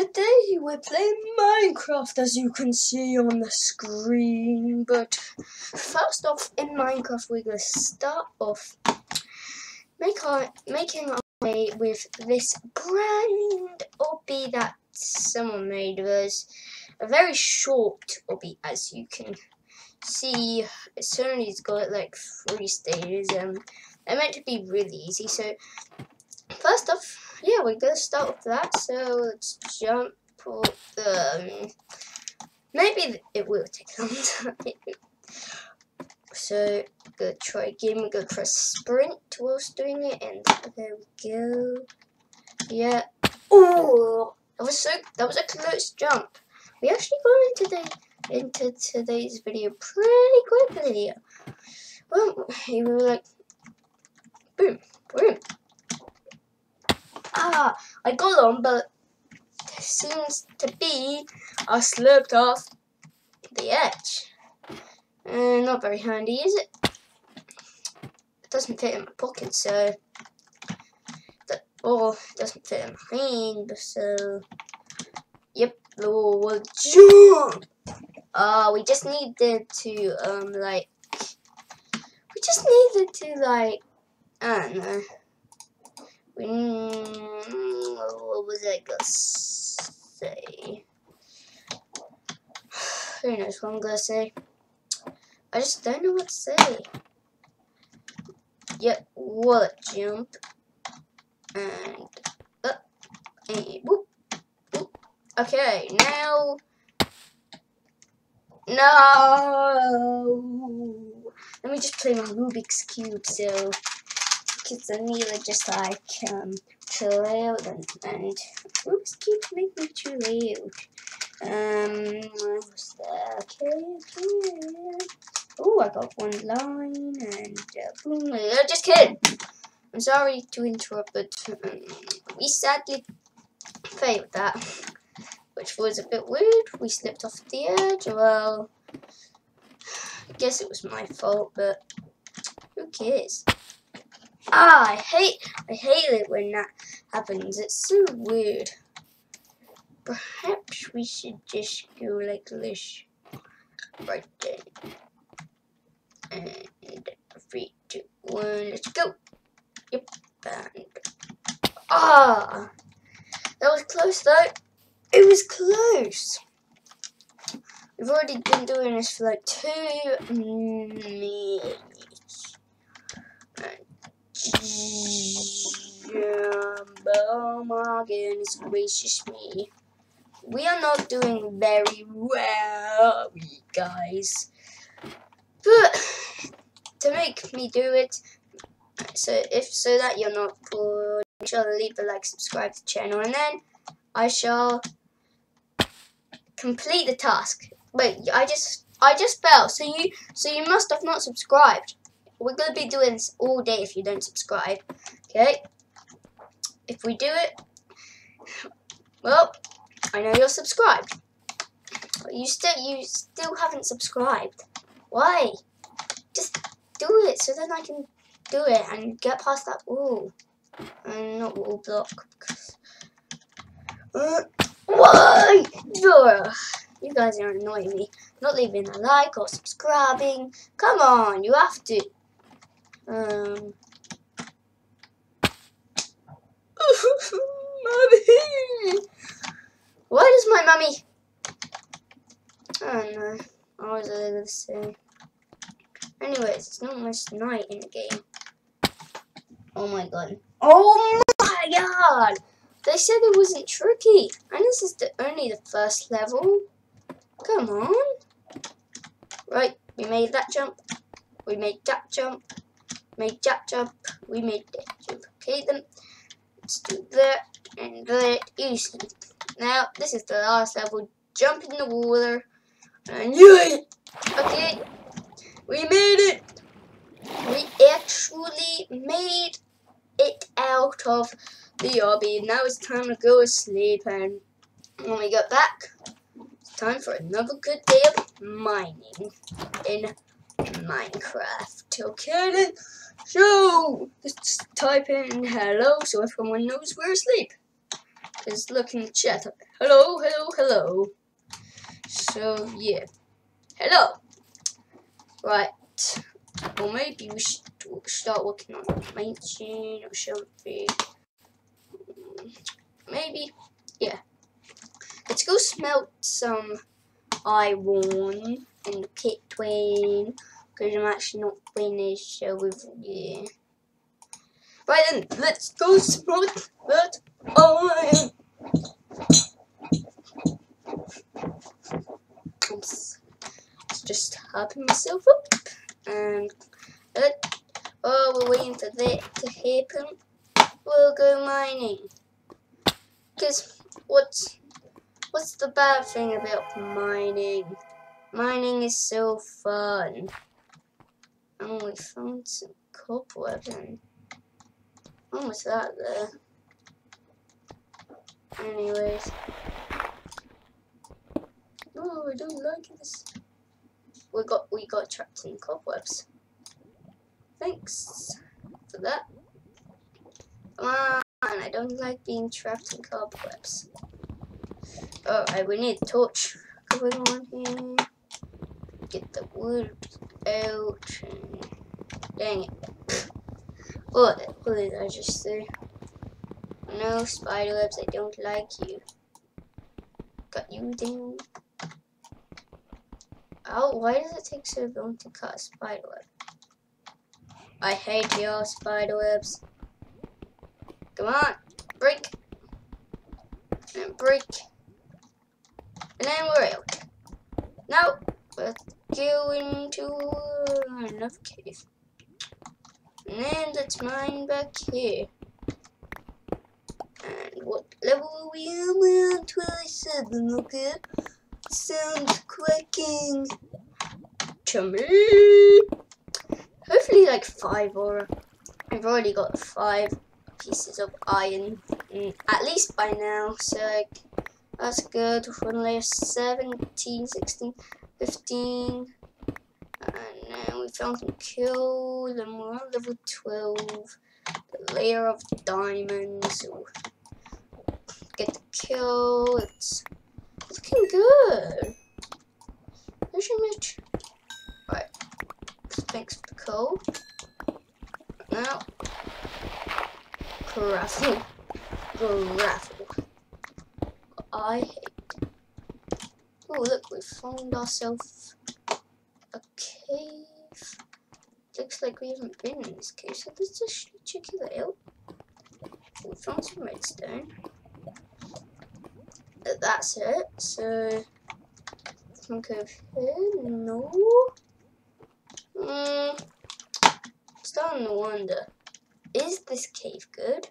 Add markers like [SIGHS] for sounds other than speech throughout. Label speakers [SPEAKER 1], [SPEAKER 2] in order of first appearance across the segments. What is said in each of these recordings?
[SPEAKER 1] Today we're playing Minecraft as you can see on the screen. But first off in Minecraft we're gonna start off make our making our way with this brand obby that someone made of us. A very short obby as you can see it's only got like three stages um they're meant to be really easy so first off yeah, we're gonna start with that. So let's jump. Um, maybe it will take long [LAUGHS] time. so gonna try again. We're gonna try sprint whilst doing it, and there we go. Yeah. Oh, that was so. That was a close jump. We actually got into the into today's video pretty quickly. Well, [LAUGHS] we were like, boom, boom, Ah, I got on, but seems to be I slipped off the edge. Uh, not very handy, is it? It doesn't fit in my pocket, so that or it doesn't fit in my hand, so yep, we'll jump. Uh, we just needed to um like we just needed to like I don't know Mm, what was I gonna say? [SIGHS] Who knows what I'm gonna say? I just don't know what to say. Yep, what jump. And up and whoop. Okay, now No Let me just play my Rubik's Cube so and me would just like um, chill out and, and oops, keep making me chill out. Um, what's that? Okay, okay. Oh, I got one line and uh, boom. Just kidding. I'm sorry to interrupt, but um, we sadly failed that, which was a bit weird. We slipped off the edge. Well, I guess it was my fault, but who cares? Ah, I hate, I hate it when that happens. It's so weird. Perhaps we should just go like this. Right there. And three, two, one, let's go. Yep. And ah, that was close though. It was close. We've already been doing this for like two minutes. Oh my goodness gracious me. We are not doing very well, guys. But to make me do it, so if so that you're not bored, make sure to leave a like, subscribe to the channel, and then I shall complete the task. Wait, I just I just fell. So you so you must have not subscribed. We're going to be doing this all day if you don't subscribe. Okay? If we do it, well, I know you're subscribed. But you still you still haven't subscribed. Why? Just do it so then I can do it and get past that wall. And not wall block. Uh, why? You guys are annoying me. Not leaving a like or subscribing. Come on, you have to. Um. [LAUGHS] mommy! What is my mummy? I don't know. What was I going to say? Anyways, it's not much night in the game. Oh my god. Oh my god! They said it wasn't tricky. And this is the, only the first level. Come on. Right, we made that jump. We made that jump made that jump, we made jump. Okay then, let's do that and that easy. Now, this is the last level, jump in the water, and yay! Okay, we made it! We actually made it out of the obby. Now it's time to go to sleep, and when we get back, it's time for another good day of mining in Minecraft. Okay then, so let's type in hello so everyone knows we're asleep. is look in the chat. Hello, hello, hello. So yeah, hello. Right. Well, maybe we should start working on the or something. Maybe, yeah. Let's go smelt some iron in the pit twain because I'm actually not finished. So with yeah. Right then, let's go smelt that iron. Oops. Just helping myself up and oh, we're waiting for that to happen. We'll go mining. Because what's what's the bad thing about mining? Mining is so fun. Oh, we found some cobwebs and what was that there? Anyways. Oh, I don't like this. We got we got trapped in cobwebs. Thanks for that. Come on, I don't like being trapped in cobwebs. Alright, we need a torch going on here. Get the wood and dang it. What, what did I just say? No spiderwebs, I don't like you. Got you down. Oh, why does it take so long to cut a spiderweb? I hate your spiderwebs. Come on, break. And break. And then we're out. Now, let's go into another cave. And then let's mine back here. And what level are we on? We're on 27, okay? Sounds cracking to me. Hopefully like five or I've already got five pieces of iron mm, at least by now so that's good we're on layer 17 16 15 and then we found some kills and we're on level 12 the layer of diamonds. Get the kill. It's looking good. There's your match right. Thanks for the coal now Gravel. Gravel. I hate. Oh, look, we found ourselves a cave. Looks like we haven't been in this cave, so let's just check it out. We found some redstone. That's it. So, some cave here. No. Hmm. Starting to wonder. Is this cave good?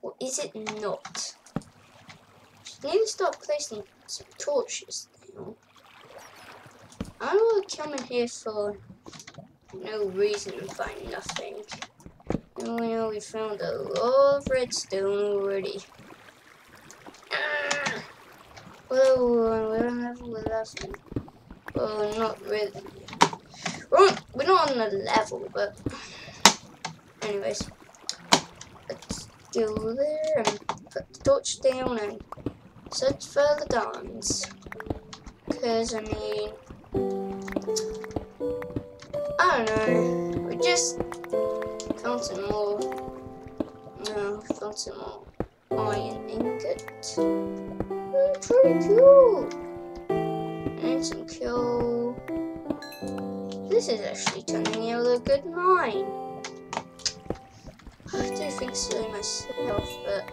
[SPEAKER 1] Or is it not? I need to start placing some torches down. I don't want to come in here for no reason and find nothing. And we know we found a lot of redstone already. Ah! Whoa, we're on level 11. Well, not really. We're, on, we're not on the level, but anyways, let's go there and put the torch down and search for the diamonds. Because, I mean, I don't know, we just found some more, no, found some more iron ingot. Mm, pretty cool. And some coal. This is actually turning out a good mine. I do think so myself, but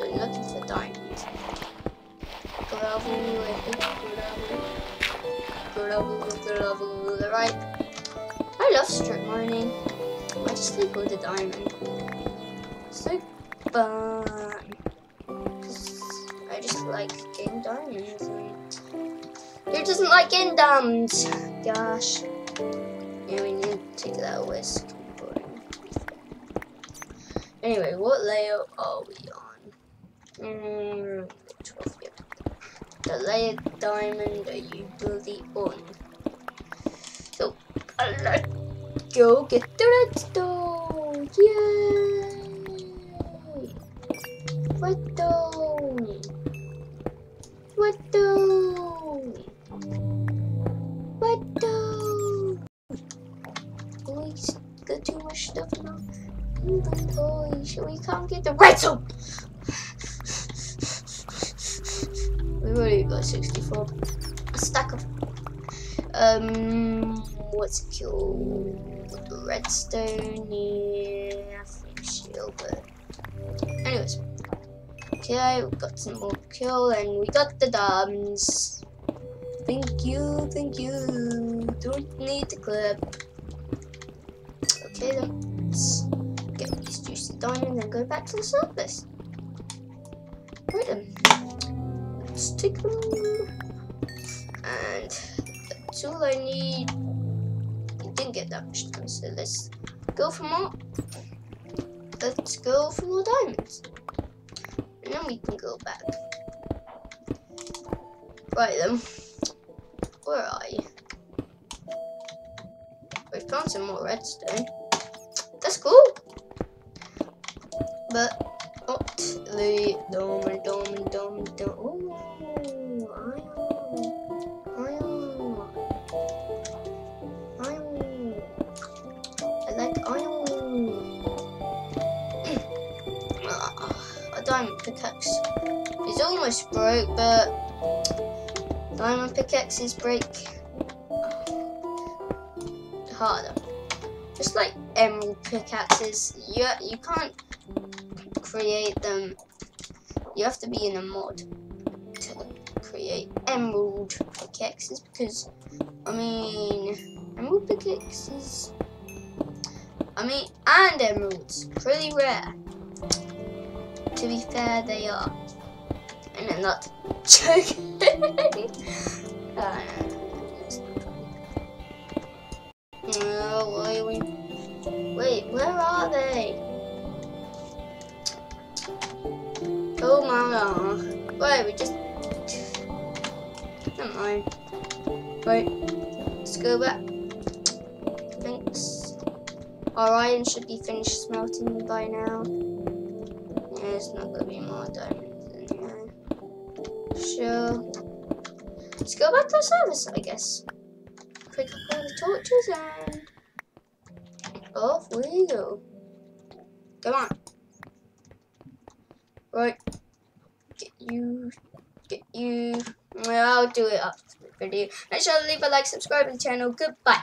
[SPEAKER 1] doing. Looking for diamonds. Gravel, gravel, gravel, gravel. Right. I love strip mining. I just like with the diamond. So fun. I just like getting diamonds who doesn't like getting damned? Gosh. Yeah, we need to take that away. Anyway, what layer are we on? 12, yeah. The layer diamond are you really on? So, go get the redstone! Yay! Redstone! Redstone! Redstone! We got too much stuff now. Inventory, so we can't get the redstone! 64. A stack of um what's it called? Redstone, yeah, I think silver. Anyways. Okay, we got some more kill and we got the diamonds. Thank you, thank you. Don't need the clip. Okay then, let's get these juicy diamonds and go back to the surface. Right then, let's take them. All I need. I didn't get that much time, so let's go for more. Let's go for more diamonds. And then we can go back. Right then. Where are you? We found some more redstone. That's cool. But what the dome and dome pickaxe is almost broke, but diamond pickaxes break harder. Just like emerald pickaxes, you you can't create them. You have to be in a mod to create emerald pickaxes because I mean emerald pickaxes. I mean and emeralds pretty rare. To be fair, they are. And I'm not joking. uh, no, wait, wait, wait, where are they? Oh my god. Wait, we just. Never mind. Wait, let's go back. Thanks. Our iron should be finished smelting by now. It's not gonna be more diamonds in there. Sure. Let's go back to the service, I guess. Pick up all the torches and off we go. Come on. Right. Get you. Get you. Well, I'll do it after the video. Make sure to leave a like, subscribe to the channel. Goodbye.